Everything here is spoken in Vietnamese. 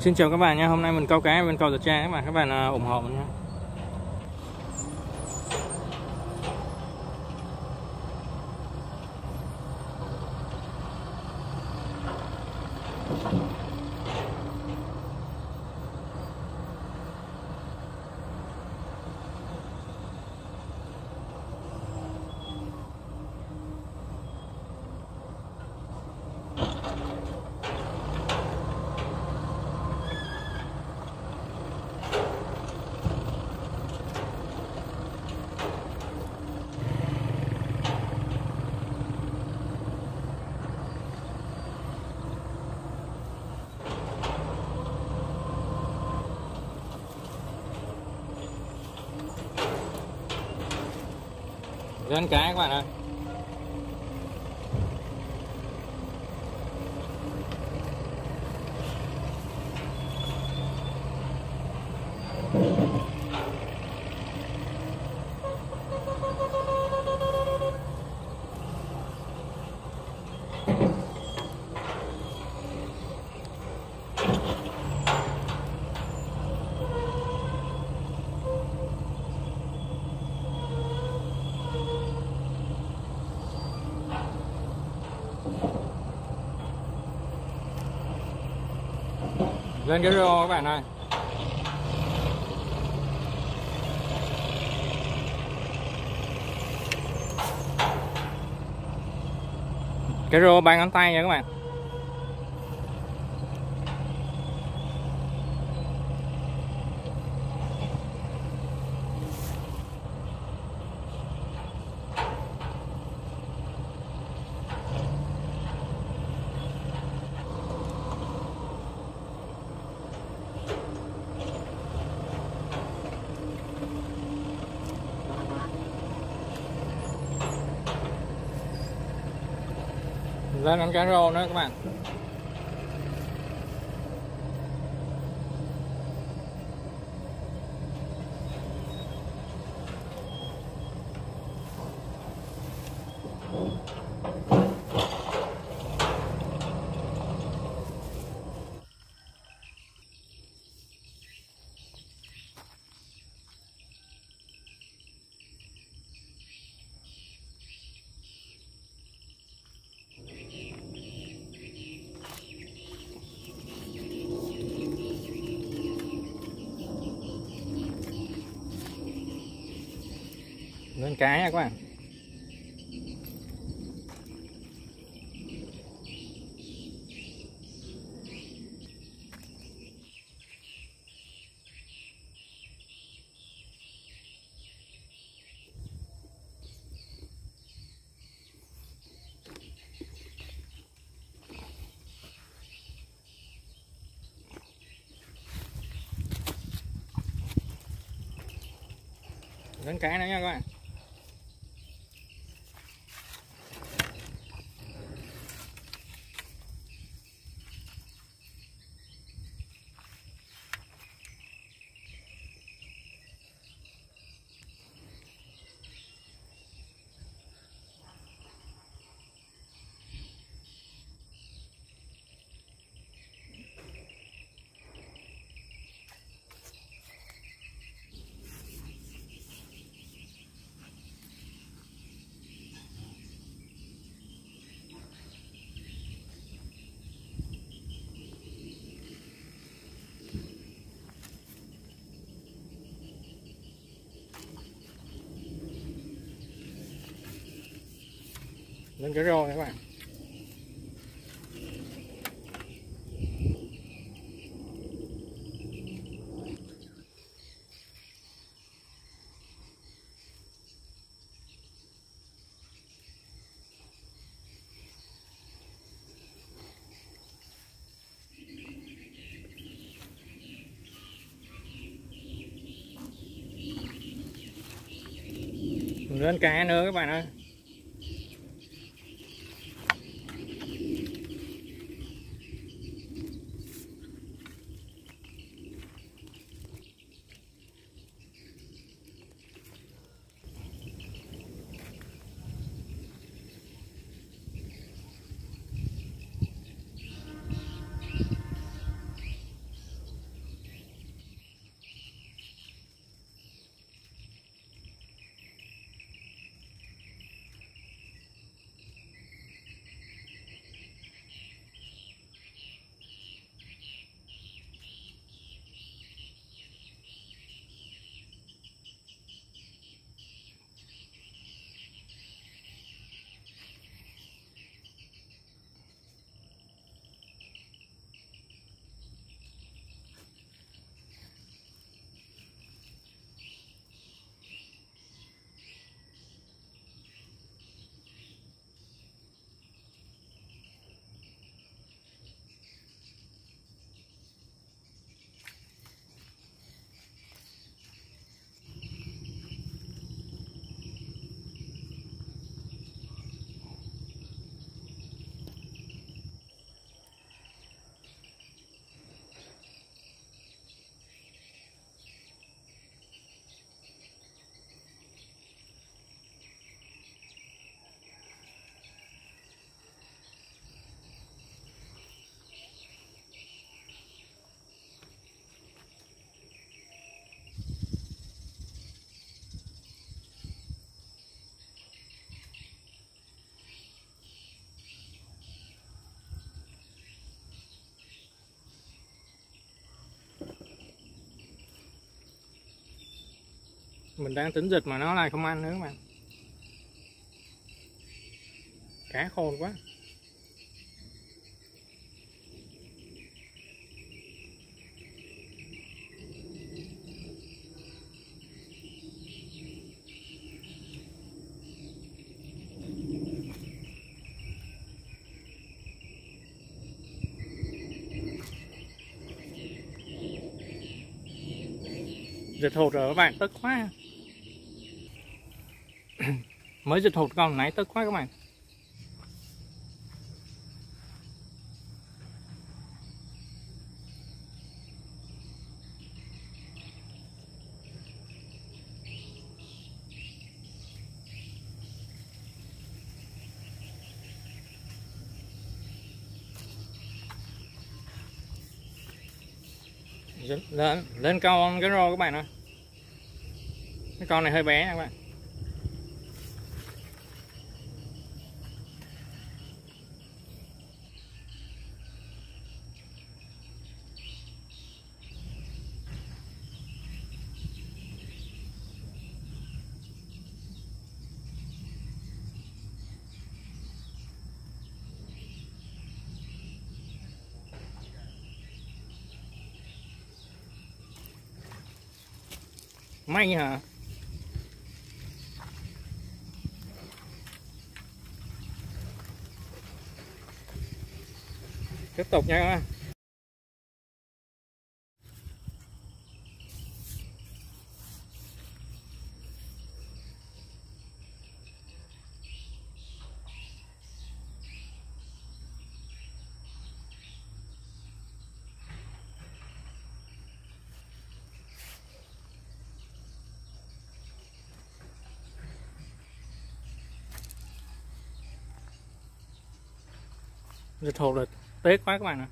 Xin chào các bạn nha, hôm nay mình câu cá bên cầu Giật Trang các bạn, các bạn à, ủng hộ mình nha. Lên cái các bạn ơi. Lên cái rô các bạn ơi. Cái rô ba ngón tay nha các bạn. Lên ăn cá rô nữa các bạn. Lên cá nha các bạn. Lên cá nữa nha các bạn. Lên cái rô nha các bạn. Lên cá nữa các bạn ơi. Mình đang tính dịch mà nó lại không ăn nữa các bạn. Cá khôn quá. Dịch hột rồi các bạn, tức quá mới giật hụt con nãy, tức quá các bạn. Lên lên con cái rô các bạn ơi. Cái con này hơi bé nha các bạn. May hả? Tiếp tục nha các bạn. Dịch hụt là Tết quá các bạn ạ.